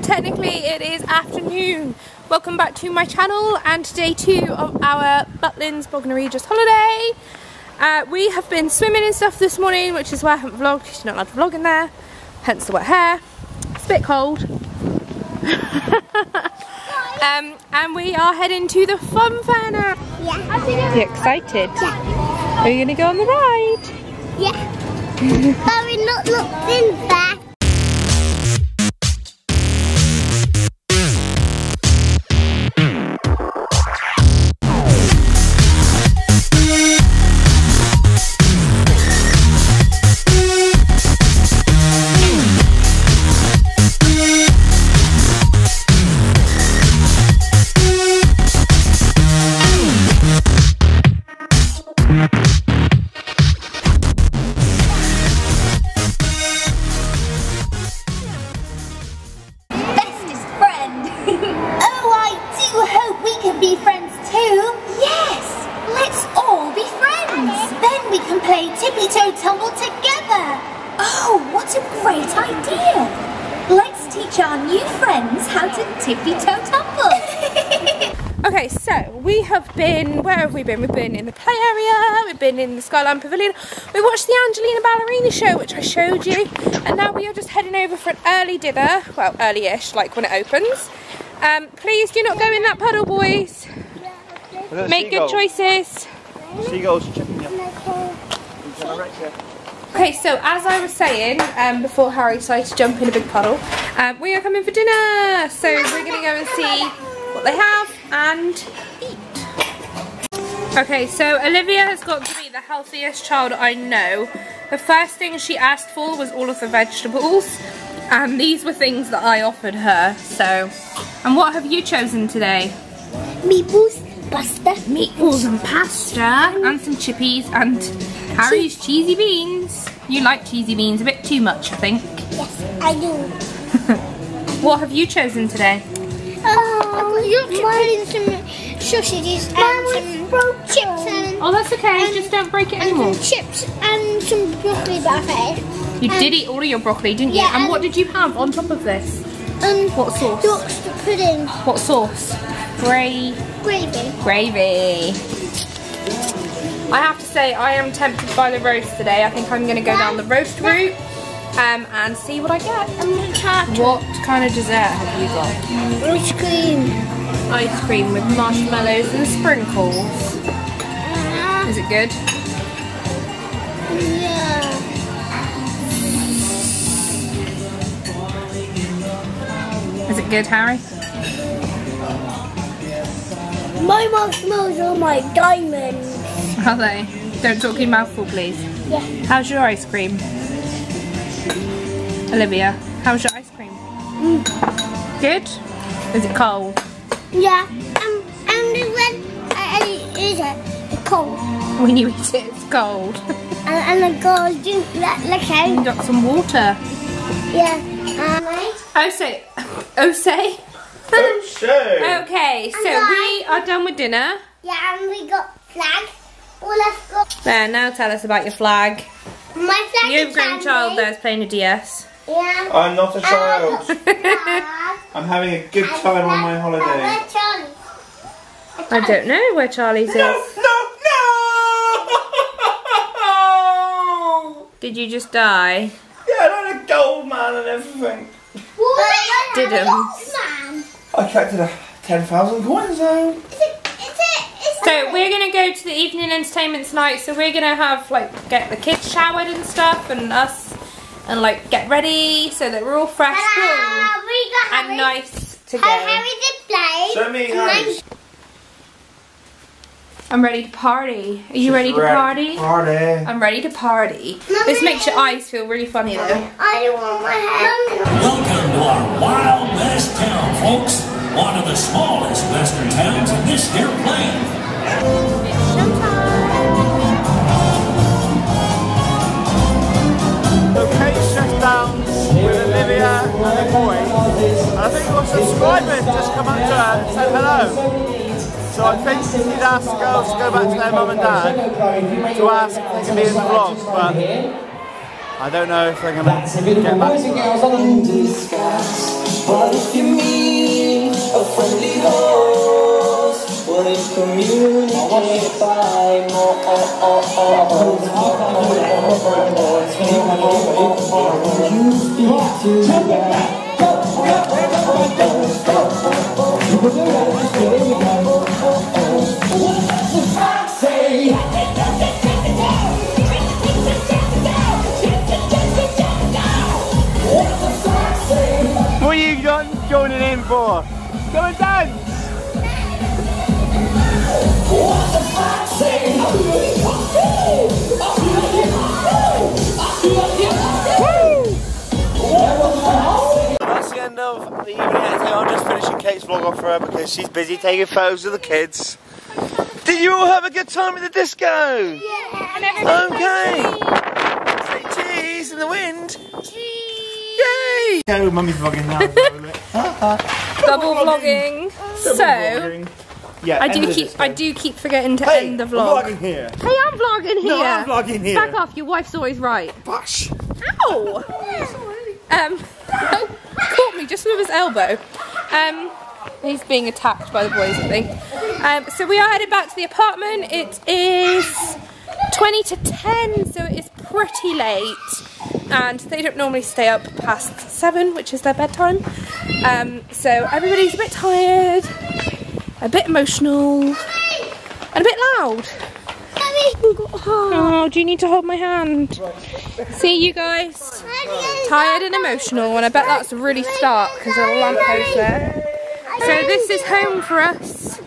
so technically it is afternoon. Welcome back to my channel and day two of our Butlins Bognor Regis holiday. Uh, we have been swimming and stuff this morning, which is why I haven't vlogged, because you're not allowed to vlog in there, hence the wet hair. It's a bit cold. um, and we are heading to the fun fair now. Yeah. You excited? Yeah. Are you going to go on the ride? Yeah. but we're not looked in there. Tippy Toe Tumble together. Oh, what a great idea. Let's teach our new friends how to Tippy Toe Tumble. Okay, so we have been, where have we been? We've been in the play area, we've been in the Skyline Pavilion, we watched the Angelina Ballerina show, which I showed you, and now we are just heading over for an early dinner, well, early-ish, like when it opens. Um, please do not go in that puddle, boys. Make good choices. Seagulls checking you. Okay, so as I was saying, um, before Harry decided to jump in a big puddle, um, we are coming for dinner. So we're going to go and see what they have and eat. Okay, so Olivia has got to be the healthiest child I know. The first thing she asked for was all of the vegetables, and these were things that I offered her. So, and what have you chosen today? Meatballs, pasta, Meatballs and pasta, and some chippies, and Harry's cheesy beans. You like cheesy beans a bit too much, I think. Yes, I do. What have you chosen today? Oh, you're putting some sausages and some chips and, Oh, that's okay. Just don't break it and anymore. some chips and some broccoli buffet. You did eat all of your broccoli, didn't you? Yeah, And what did you have on top of this? And What sauce? Yorkshire pudding What sauce? Gray gravy. gravy. I have to say, I am tempted by the roast today. I think I'm going to go down the roast route um, and see what I get. I'm gonna try What kind of dessert have you got? ice cream. Ice cream with marshmallows and sprinkles. Is it good? Yeah. Is it good, Harry? My marshmallows are my diamonds. Are they? Don't talk your mouthful, please. Yeah. How's your ice cream? Olivia, how's your ice cream? Good? Is it cold? Yeah. Um, and when I eat it, it's cold. When you eat it, it's cold. And, and the girls do let look you out. got some water. Yeah. Um, Oh, say. Oh, say. Oh, shit. Okay, so we are done with dinner. yeah, and we got flag. Well, let's go. There, now tell us about your flag. My flag The is overgrown child there's playing a DS. Yeah. I'm not a child. Um, I'm having a good time on my holiday. Charlie. I don't know where Charlie's No, is. no, no! Did you just die? Yeah, I had a gold man and everything. What? Didn't. Man. I collected a 10,000 coins though. Is it? Is it? Is So we're gonna go to the evening entertainment tonight. So we're gonna have like get the kids showered and stuff, and us, and like get ready so that we're all fresh, cool, Ta-da! We got and Harry. nice to go. Harry did play. Show me And I'm ready to party. Are you ready to Right, party? Party. I'm ready to party. Mummy. This makes your eyes feel really funny though. I don't want my head. Welcome to our Wild West town, folks. One of the smallest western towns in this here plain. Just down with Olivia and the boys. And I think your subscribers just come up to her and said hello. So I think she'd ask the girls to go back to their mum and dad to ask if they can be in the vlog, but I don't know if they're going to That's a beautiful get back to and her. girls on discuss. But if you meet a friendly host, will you communicate by more? You speak to that. What are you joining in for? Come and dance! I'm just finishing Kate's vlog off for her because she's busy taking photos of the kids. Did you all have a good time at the disco? Yeah. Okay. Say cheese in the wind. Yay! Go, mummy's vlogging now. Double vlogging. So, Vlogging. yeah, I do keep. I do keep forgetting to Hey, end the I'm vlog. vlogging here. Hey, I'm vlogging here. No, I'm vlogging here. Back off, your wife's always right. Bosh. Ow! Um, caught me just with his elbow. Um, he's being attacked by the boys, I think. Um, so we are headed back to the apartment. It is 20 to 10, so it is pretty late. And they don't normally stay up past 7, which is their bedtime. Um, so everybody's a bit tired, a bit emotional, and a bit loud. Oh, do you need to hold my hand? See you guys tired and emotional and I bet that's really stark because of the lamppost there. So this is home for us.